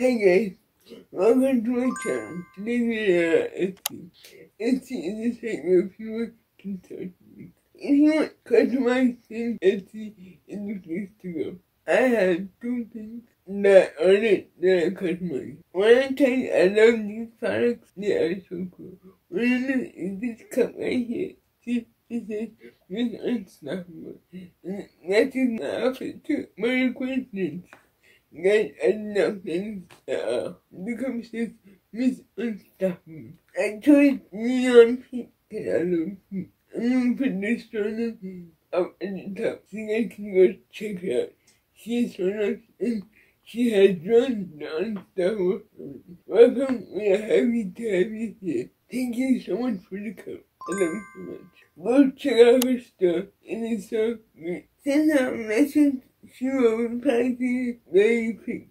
Hey guys, welcome to my channel. Today's video is Etsy is a site where people can search me. If you want customized things, Etsy is the place to go. I have two things that are it that I customize. When I tell you I love these products, they are so cool. One of them is this cup right here. See, it says Miss Unstoppable. And that is my outfit too. My coincidence. Guys, I love things at all. The cup says Miss Unstoppable. I chose neon I. I'm gonna put this one up at the top so you can go check out. She is so nice and she has drawn the unstoppable. Welcome, we are happy to have you here. Thank you so much for the cup. I love you so much. Go check out her stuff. It is so great. Send her a message. She to you very.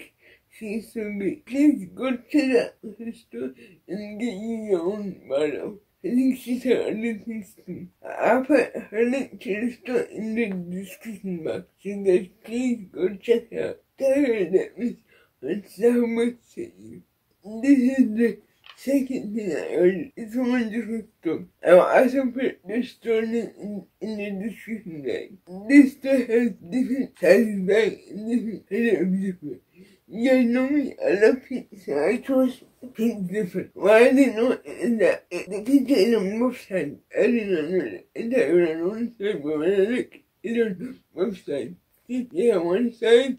She's so great. Please go to her store and get you your own bottle. I think she's her other too. I'll put her link to the store in the description box. So guys, please go check out. Tell her that Miss Unstoppable sent you. This is the second thing I ordered. It's a wonderful store. I will also put the store in, in the description guys. This store has different sizes bags and different color of zipper. You guys know me, I love so I chose pink zipper. What I didn't know is that it, the picture is on both sides. I did not know that. I thought it was on one side, but when I look, it's on both sides. Have one side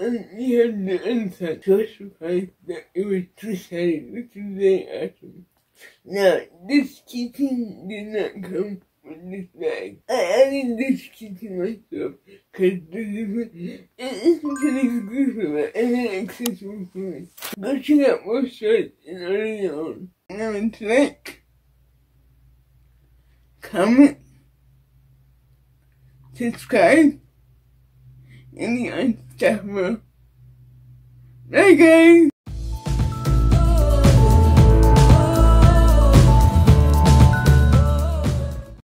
and you had the inside justified that it was two-sided, which is very awesome. Now, this keychain did not come with this bag. I added this keychain myself, because this is it's pretty exclusive and inaccessible for me. Go check out more shirts and order your. Remember to like, comment, subscribe, and the unstoppable. Bye guys!